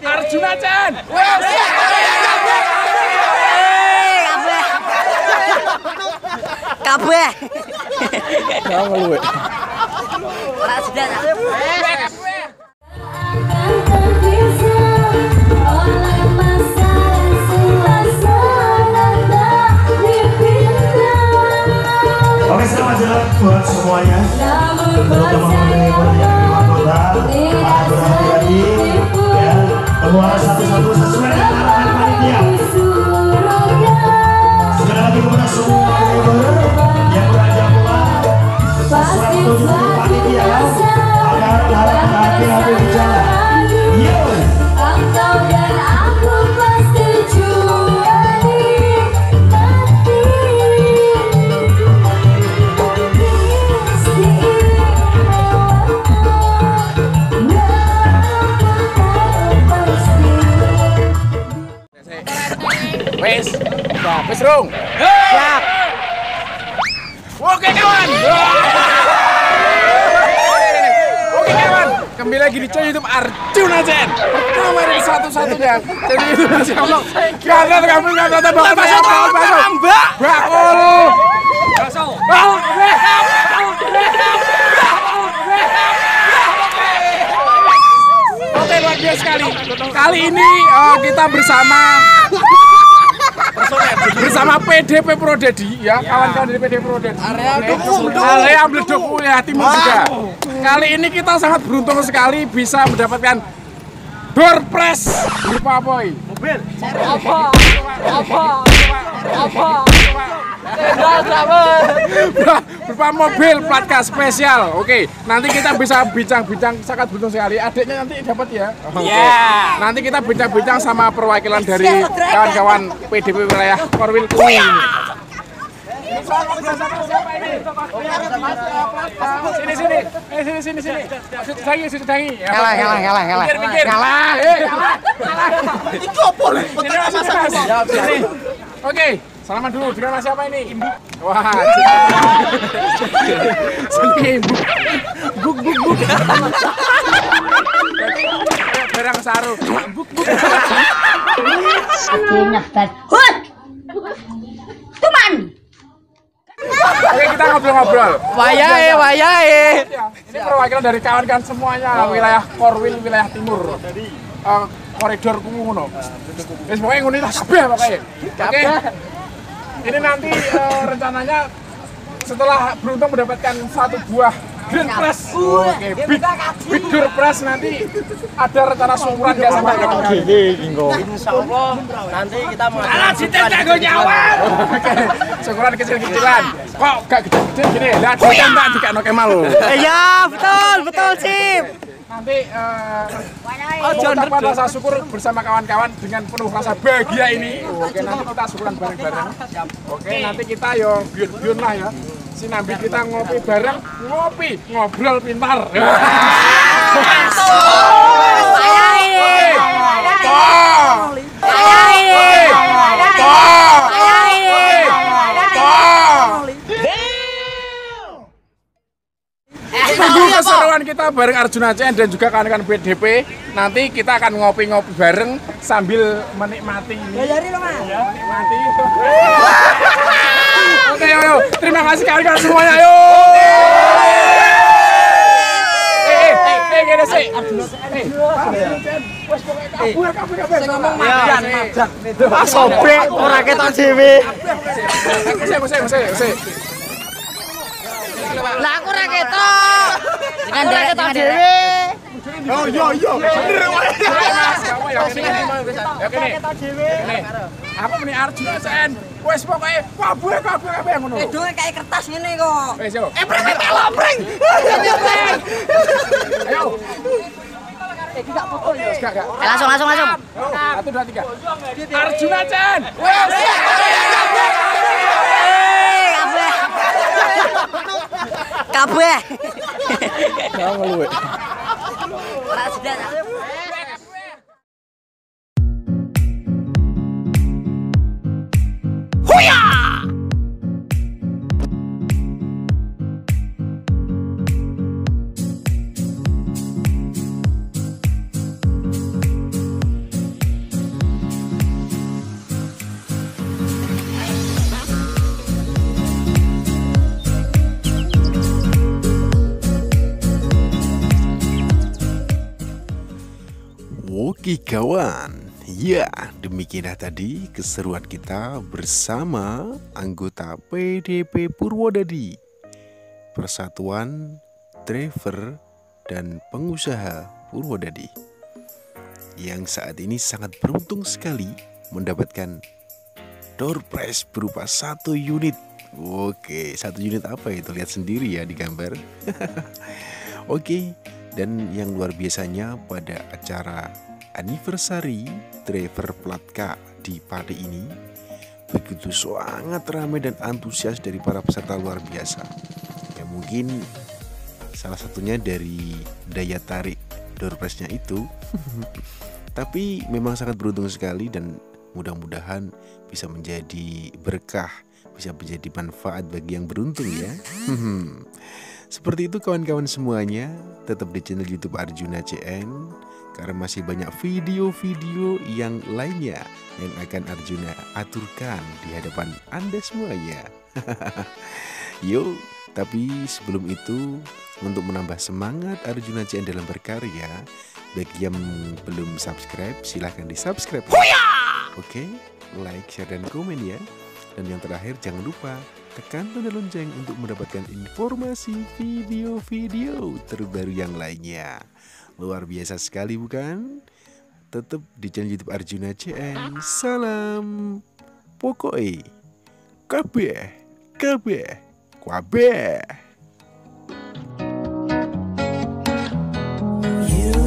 Arjuna Chan. Kabeh. Jangan ngeluwe. Ora Rung. Siap. Oke kawan. Oke kawan. Kembali lagi di channel YouTube Arjuna Chen. Pertama dari satu-satunya. Jadi itu masih ngomong. Kata kamu kata bakal masuk. Mbak. Bakul. Masuk. Oke luar biasa sekali. Kali ini eh, kita bersama bersama PDP Prodedi ya kawan-kawan dari PDP Prodedi area area Bleduk ya timur juga. Kali ini kita sangat beruntung sekali bisa mendapatkan door press berupa apa ini? mobil. Apa? Apa? apa berupa mobil plat K spesial. Oke nanti kita bisa bincang-bincang. Sangat beruntung sekali. Adiknya nanti dapat ya. Oke. nanti kita bincang-bincang sama perwakilan dari kawan-kawan PDP wilayah Korwil Kuning. Sini sini. Eh sini sini sini. Dangi dangi ngalah, ngalah. Pikir, pikir. ngalah eh Sini, Mas, Mas. Sini. oke salaman dulu. Dengan siapa ini? Imbu wah imbu buk buk buk. Barang saru. Buk buk. Hut. Tuman. oke kita ngobrol-ngobrol. Wayahe, wayahe. Ya, ini perwakilan dari kawan-kawan semuanya wilayah Korwil wilayah timur. Eh, koridor kumu ngono. Wis pokoknya ngono lah kabeh pokoknya. Oke ini nanti eh, rencananya setelah beruntung mendapatkan satu buah Green Press oke big, big door press nanti ada rencana syukuran ya sama kawan Insya Allah nanti kita mau Alah, jitet jago nyawa. Oke, syukuran kecil-kecilan. Kok gak gede-gede gini? Lah, dia mbak dikakno kemal lho. Iya, betul, betul, Sip. Nanti eh mengucapkan rasa syukur bersama kawan-kawan dengan penuh rasa bahagia ini. Oke. Nanti kita syukuran bareng-bareng. Oke nanti kita yo biun-biun lah ya. Sinambi kita ngopi bareng ngopi ngobrol pintar kita bareng Arjuna CN dan juga kawan-kawan BDP. Nanti kita akan ngopi-ngopi bareng sambil menikmati ini. Ya, menikmati. Oke, ayo. Terima kasih kawan-kawan semuanya. Ayo. Eh, eh, eh, eh. Eh, Arjuna CN. Wes pokoknya kabur, kabur, kabur. Ngomong madan, madan. Ah, sobek, ora ketok dhewe. Usai, usai, usai, usai. Lah aku ra ketok. Dengan derek dengan derek. Yo yo yo. Bener wae. Aku meni Arjuna Sen. Wes pokoke kabeh kabeh kabeh ngono. Eh dong kayak kertas ngene kok. Wes yo. Eh breng melo breng. Ayo. Eh ya. Eh, langsung langsung langsung. Satu dua tiga. Arjuna Sen. Wes. Kabeh. Jangan ngeluwe. Ora sudah. Oke kawan, ya demikianlah tadi keseruan kita bersama anggota PDP Purwodadi Persatuan Driver dan Pengusaha Purwodadi yang saat ini sangat beruntung sekali mendapatkan door prize berupa satu unit. Oke, satu unit apa itu? Lihat sendiri ya di gambar. Oke, dan yang luar biasanya pada acara anniversary driver plat K di Pade ini begitu sangat ramai dan antusias dari para peserta luar biasa. Ya mungkin salah satunya dari daya tarik door prize-nya itu. Tapi memang sangat beruntung sekali dan mudah-mudahan bisa menjadi berkah, bisa menjadi manfaat bagi yang beruntung ya. Seperti itu kawan-kawan semuanya, tetap di channel YouTube Arjuna CN karena masih banyak video-video yang lainnya yang akan Arjuna aturkan di hadapan Anda semuanya. Yuk, tapi sebelum itu untuk menambah semangat Arjuna CN dalam berkarya, bagi yang belum subscribe silahkan di subscribe. Oke, like, share, dan komen ya. Dan yang terakhir jangan lupa tekan tanda lonceng untuk mendapatkan informasi video-video terbaru yang lainnya. Luar biasa sekali bukan? Tetap di channel YouTube Arjuna CN. Salam pokoknya kabeh kabeh kabeh. You